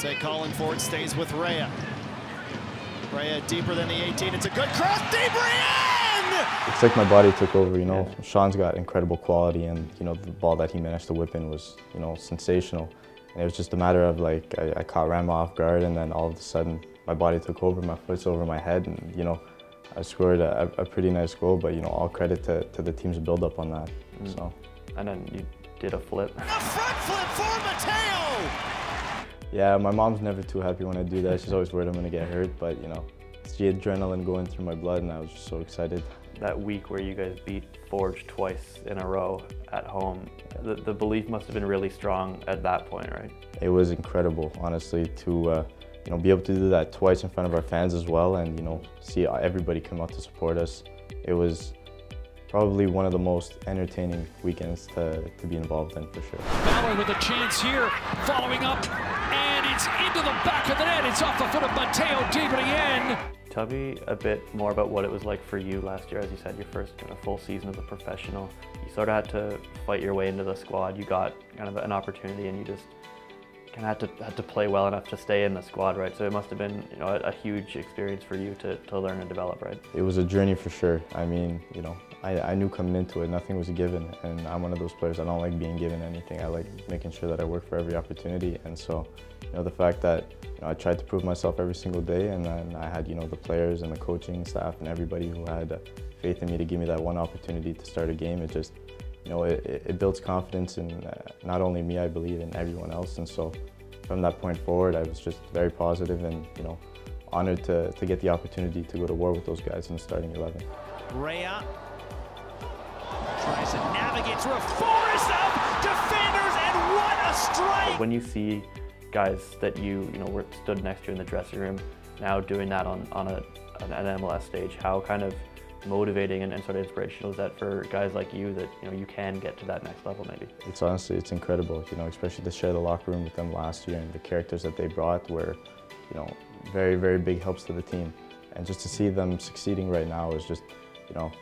Say Colin Ford stays with Rea. Rea deeper than the 18. It's a good cross. de Brienne! It's like my body took over, you know. Sean's got incredible quality and, you know, the ball that he managed to whip in was, you know, sensational. And it was just a matter of like, I, I caught Rama off guard and then all of a sudden my body took over, my foot's over my head and, you know, I scored a, a pretty nice goal, but, you know, all credit to, to the team's build up on that, mm. so. And then you did a flip. A front flip for Matteo! Yeah, my mom's never too happy when I do that. She's always worried I'm gonna get hurt, but you know, it's the adrenaline going through my blood and I was just so excited. That week where you guys beat Forge twice in a row at home, the, the belief must have been really strong at that point, right? It was incredible, honestly, to uh, you know, be able to do that twice in front of our fans as well and you know, see everybody come out to support us. It was probably one of the most entertaining weekends to, to be involved in for sure. Ballard with a chance here, following up, and it's into the back of the net. It's off the foot of Matteo de Brienne. Tell me a bit more about what it was like for you last year. As you said, your first kind of full season as a professional. You sort of had to fight your way into the squad. You got kind of an opportunity and you just kind of had to, had to play well enough to stay in the squad, right? So it must have been you know, a, a, huge experience for you to, to learn and develop, right? It was a journey for sure. I mean, you know, I, I knew coming into it, nothing was given, and I'm one of those players, I don't like being given anything. I like making sure that I work for every opportunity, and so, you know, the fact that you know, I tried to prove myself every single day, and then I had, you know, the players and the coaching staff and everybody who had faith in me to give me that one opportunity to start a game, it just, you know, it, it builds confidence in uh, not only me, I believe, in everyone else, and so from that point forward, I was just very positive and, you know, honored to, to get the opportunity to go to war with those guys in the starting 11. Rea tries to navigate through a forest of defenders, and what a strike! When you see guys that you, you know, were stood next to you in the dressing room, now doing that on, on a, an MLS stage, how kind of motivating and, and, sort of inspirational. Is that for guys like you that you know you can get to that next level maybe? It's honestly it's incredible you know especially to share the locker room with them last year and the characters that they brought were you know very very big helps to the team. And just to see them succeeding right now is just you know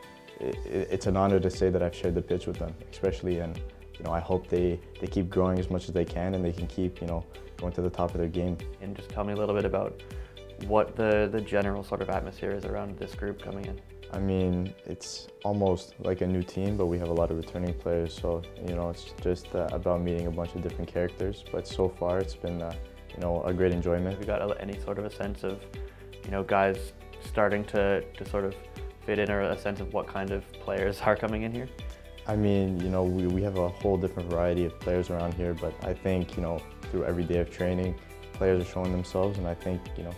it, it's an honor to say that I've shared the pitch with them especially and you know I hope they they keep growing as much as they can and they can keep you know going to the top of their game. And just tell me a little bit about what the the general sort of atmosphere is around this group coming in I mean, it's almost like a new team, but we have a lot of returning players, so you know, it's just uh, about meeting a bunch of different characters. But so far, it's been uh, you know a great enjoyment. We got any sort of a sense of you know guys starting to to sort of fit in, or a sense of what kind of players are coming in here. I mean, you know, we, we have a whole different variety of players around here, but I think, you know, through every day of training, players are showing themselves, and I think, you know,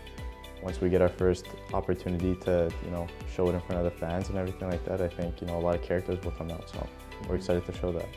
once we get our first opportunity to, you know, show it in front of the fans and everything like that, I think, you know, a lot of characters will come out. So we're excited to show that.